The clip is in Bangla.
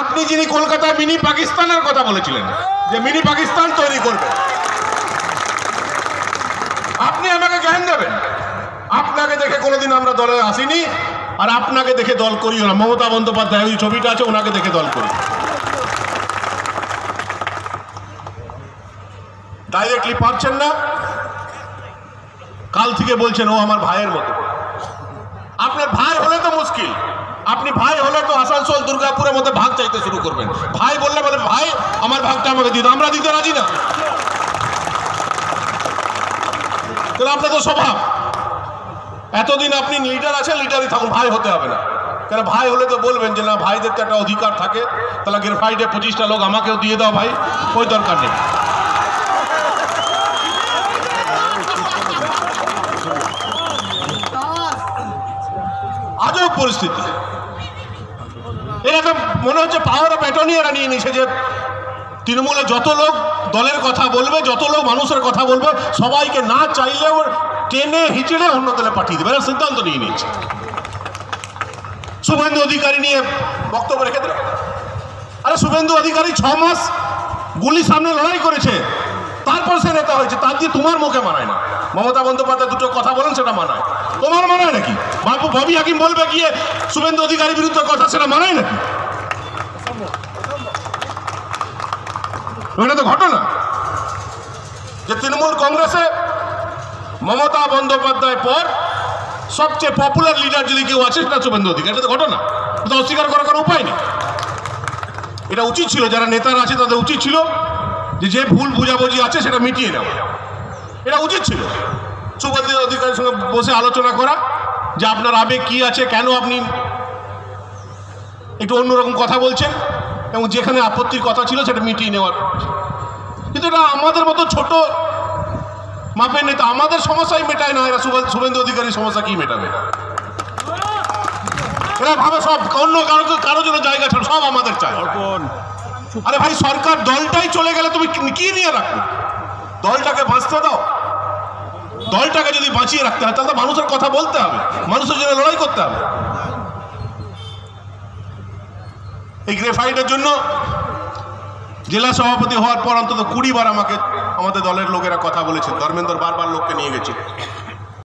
আপনি যিনি কলকাতায় মিনি পাকিস্তানের কথা বলেছিলেন, যে মিনি পাকিস্তান তৈরি করবে। আপনি আমাকে জ্ঞান দেবেন। আপনাকে দেখে কোনোদিন আমরা দলে আসিনি, আর আপনাকে দেখে দল করিও না। মমতা বন্দ্যোপাধ্যায়, ওই ছবিটা আছে, ওনাকে দেখে দল করি। ডাইরেক্টলি পারছেন না? কাল থেকে বলছেন, ও আমার ভাইয়ের মতো। আপনার ভাই হলে তো মুশকিল। আপনি ভাই হলে তো আসানসোল, দুর্গাপুরের মধ্যে ভাগ চাইতে শুরু করবেন। ভাই বললে বলে, ভাই, আমার ভাগটা আমাকে দিত আমরা দিতে রাজি না। তাহলে আপনার তো স্বভাব। এতদিন আপনি লিডার আছেন লিডারই থাকুন, ভাই হতে হবে না। কেন ভাই হলে তো বলবেন যে, না, ভাইদের তো একটা অধিকার থাকে, তাহলে গ্রেফাইডে পঁচিশটা লোক আমাকেও দিয়ে দাও ভাই, ওই দরকার নেই। আজব পরিস্থিতি। এরকম মনে হচ্ছে পাওয়ার অফ অ্যাটর্নি এরা নিয়ে নিছে যে তৃণমূলে যত লোক দলের কথা বলবে, যত লোক মানুষের কথা বলবে, সবাইকে না চাইলেও টেনে হিচড়ে অন্য দলে পাঠিয়ে দেবে। এরা সিদ্ধান্ত নিয়ে নিয়েছে। শুভেন্দু অধিকারী নিয়ে বক্তব্য রেখে দিল। আরে শুভেন্দু অধিকারী ছ মাস গুলির সামনে লড়াই করেছে। তারপর সে নেতা হয়েছে। তার দিয়ে তোমার মুখে মানায় না। মমতা বন্দ্যোপাধ্যায় দুটো কথা বলেন, সেটা মানায়। তোমার মানায় নাকি? বাবু ববি হাকিম বলবে গিয়ে শুভেন্দু অধিকারীর বিরুদ্ধে কথা, সেটা মানায় নাকি? এটা তো ঘটনা। যে তৃণমূল কংগ্রেসে মমতা বন্দ্যোপাধ্যায় পর সবচেয়ে পপুলার লিডার যদি কেউ আছে, সেটা শুভেন্দু অধিকারী। এটা তো ঘটনা। এটা অস্বীকার করার কোনো উপায় নেই। এটা উচিত ছিল, যারা নেতারা আছে তাদের উচিত ছিল যে যে ভুল বুঝাবুঝি আছে, সেটা মিটিয়ে নেওয়া। এটা উচিত ছিল। শুভেন্দু অধিকারীর সঙ্গে বসে আলোচনা করা যে আপনার আবেগ কি আছে কেন আপনি একটু অন্যরকম কথা বলছেন এবং যেখানে আপত্তির কথা ছিল সেটা মিটিয়ে নেওয়ার কিন্তু এটা আমাদের মতো ছোট মাপের নেতা আমাদের সমস্যাই মেটায় না এরা শুভে- শুভেন্দু অধিকারীর সমস্যা কি মেটাবে? এরা ভাবে সব অন্য কারও কারও জন্য জায়গা ছাড়ো সব আমাদের চাই। আরে ভাই সরকার দলটাই চলে গেলে তুমি কি- কি নিয়ে রাখবে? দলটাকে বাঁচতে দাও। দলটাকে যদি বাঁচিয়ে রাখতে হয়, তাহলে মানুষের কথা বলতে হবে। মানুষের জন্য লড়াই করতে হবে। এই গ্রেফাইটের জন্য জেলা সভাপতি হওয়ার পর অন্তত কুড়ি বার আমাকে, আমাদের দলের লোকেরা কথা বলেছে। ধর্মেন্দ্র বারবার লোককে নিয়ে গেছে।